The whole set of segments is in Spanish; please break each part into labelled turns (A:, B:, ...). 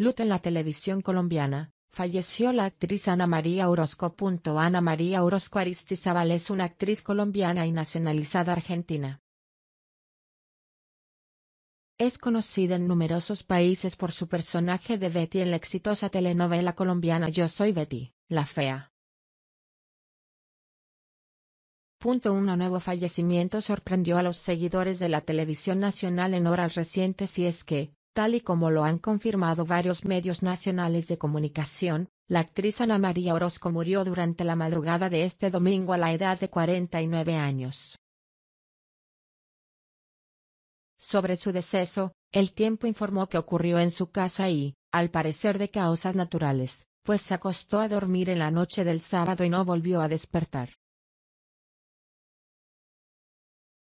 A: Luto en la televisión colombiana, falleció la actriz Ana María Orozco. Ana María Orozco Aristizabal es una actriz colombiana y nacionalizada argentina. Es conocida en numerosos países por su personaje de Betty en la exitosa telenovela colombiana Yo soy Betty, la fea. Punto un nuevo fallecimiento sorprendió a los seguidores de la televisión nacional en horas recientes y es que, tal y como lo han confirmado varios medios nacionales de comunicación, la actriz Ana María Orozco murió durante la madrugada de este domingo a la edad de 49 años. Sobre su deceso, el tiempo informó que ocurrió en su casa y, al parecer de causas naturales, pues se acostó a dormir en la noche del sábado y no volvió a despertar.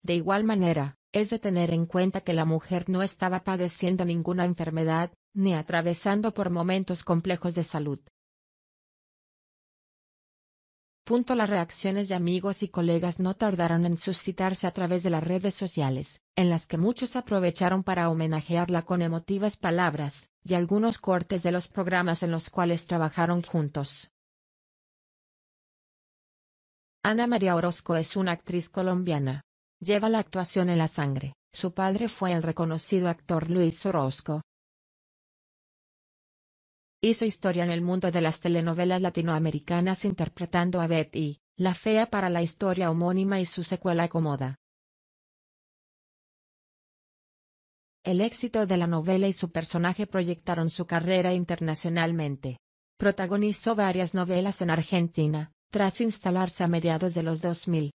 A: De igual manera, es de tener en cuenta que la mujer no estaba padeciendo ninguna enfermedad, ni atravesando por momentos complejos de salud. Punto las reacciones de amigos y colegas no tardaron en suscitarse a través de las redes sociales, en las que muchos aprovecharon para homenajearla con emotivas palabras, y algunos cortes de los programas en los cuales trabajaron juntos. Ana María Orozco es una actriz colombiana. Lleva la actuación en la sangre, su padre fue el reconocido actor Luis Orozco, Hizo historia en el mundo de las telenovelas latinoamericanas interpretando a Betty, la fea para la historia homónima y su secuela Acomoda. El éxito de la novela y su personaje proyectaron su carrera internacionalmente. Protagonizó varias novelas en Argentina, tras instalarse a mediados de los 2000.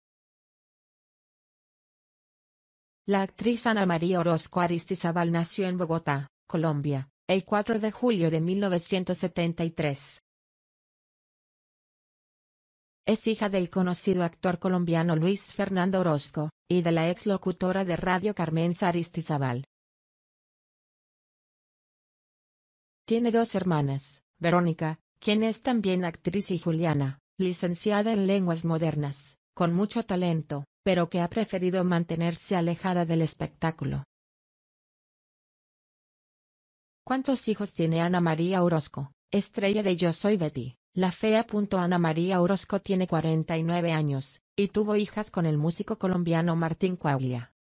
A: La actriz Ana María Orozco Aristizabal nació en Bogotá, Colombia, el 4 de julio de 1973. Es hija del conocido actor colombiano Luis Fernando Orozco, y de la ex locutora de radio Carmen Aristizabal. Tiene dos hermanas, Verónica, quien es también actriz y Juliana, licenciada en lenguas modernas, con mucho talento, pero que ha preferido mantenerse alejada del espectáculo. ¿Cuántos hijos tiene Ana María Orozco, estrella de Yo Soy Betty? La fea. Ana María Orozco tiene 49 años, y tuvo hijas con el músico colombiano Martín Cuaglia.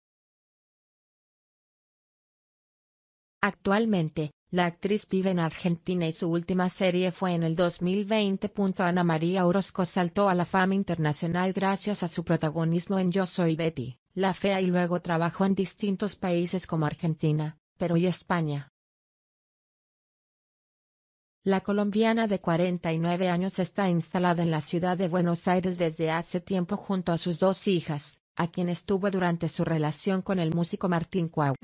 A: Actualmente, la actriz vive en Argentina y su última serie fue en el 2020. Ana María Orozco saltó a la fama internacional gracias a su protagonismo en Yo Soy Betty, La Fea y luego trabajó en distintos países como Argentina, Perú y España. La colombiana de 49 años está instalada en la ciudad de Buenos Aires desde hace tiempo junto a sus dos hijas, a quienes tuvo durante su relación con el músico Martín Cuau.